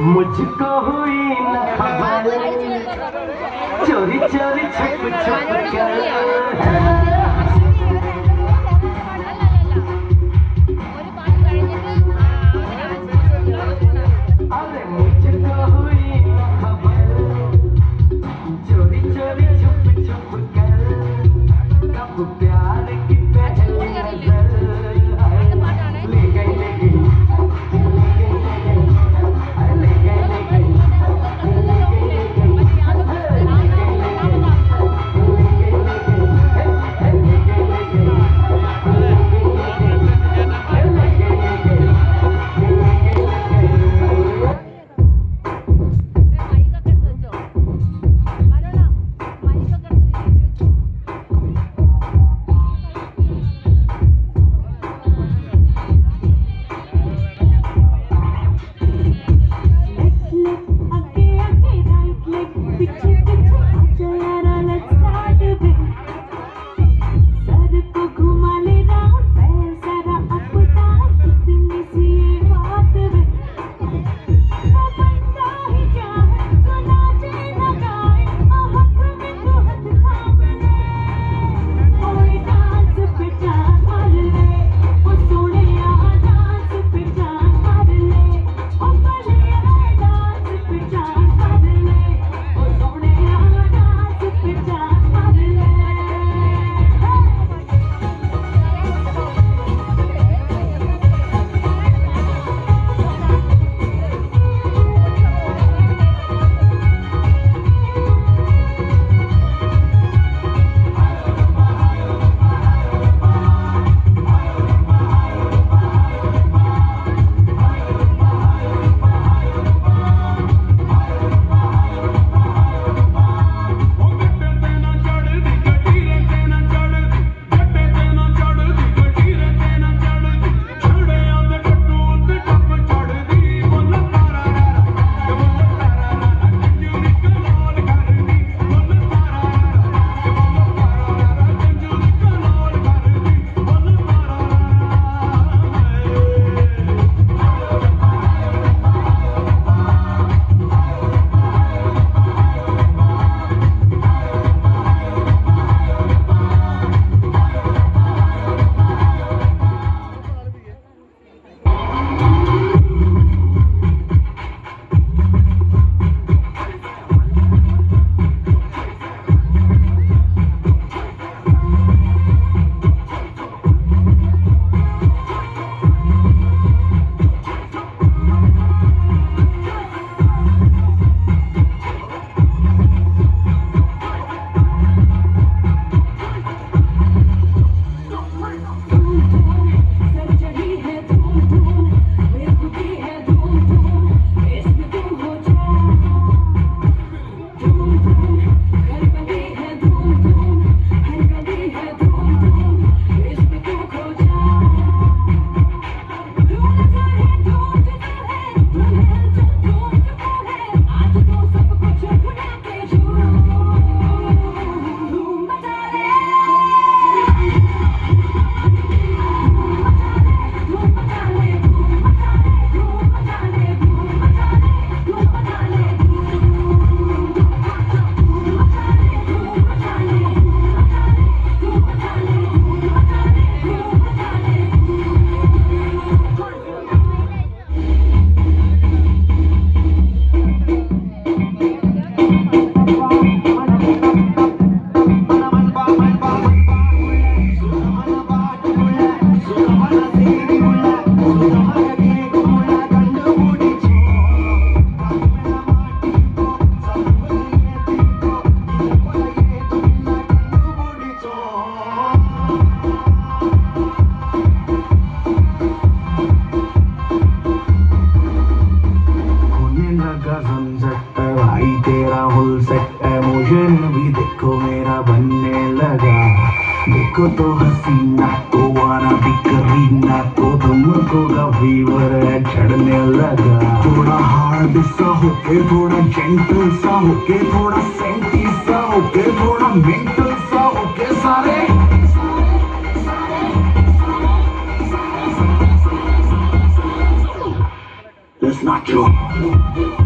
मुझको हुई न खबर। चोरी चोरी छुप छुप कर। देखो तो हसीना तो वारा भी करीना तो तुमको का फीवर है चढ़ने लगा थोड़ा हार्ड सा होके थोड़ा जेंटल सा होके थोड़ा सेंटी सा होके थोड़ा मेंटल सा होके सारे That's not true.